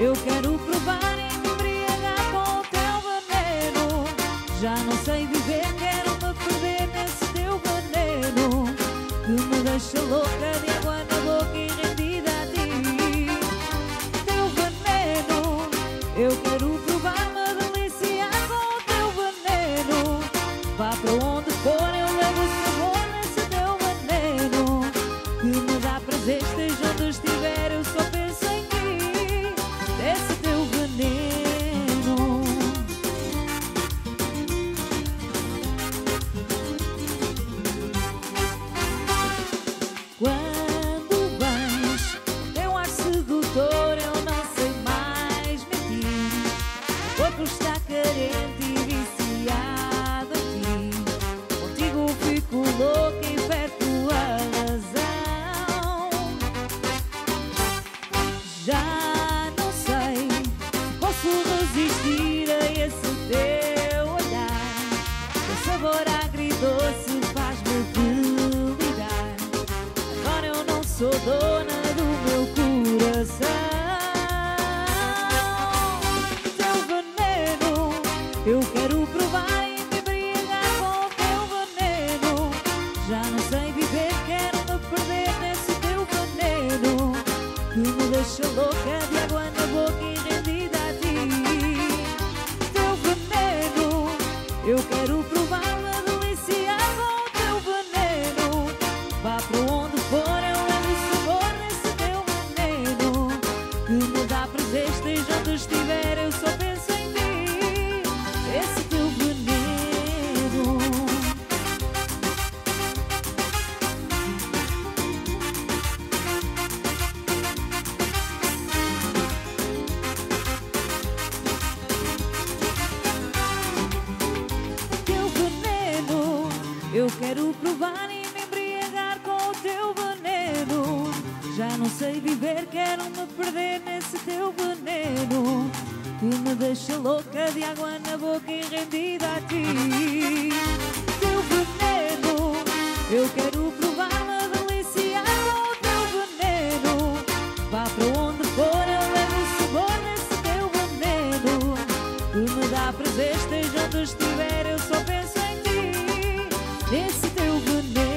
Eu quero provar e me embriagar com o teu veneno. Já não sei viver, quero me perder nesse teu veneno. Que me deixa louca de água na boca e rendida a ti. Teu veneno, eu quero provar, me deliciar com o teu veneno. Vá para onde? sabor agridoce faz-me duvidar. Agora eu não sou dona. pro onde for, eu levo o sabor desse teu veneno. Que mudar para os esteja onde estiver, eu só penso em ti. Esse teu veneno. Teu veneno, eu quero provar. Já não sei viver, quero me perder nesse teu veneno que me deixa louca de água na boca e rendida a ti. Teu veneno, eu quero provar-me deliciar o teu veneno. Vá para onde for, eu levo o sabor nesse teu veneno que me dá prazer, esteja onde estiver, eu só penso em ti. Nesse teu veneno.